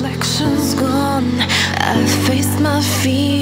reflection's gone. I faced my fear.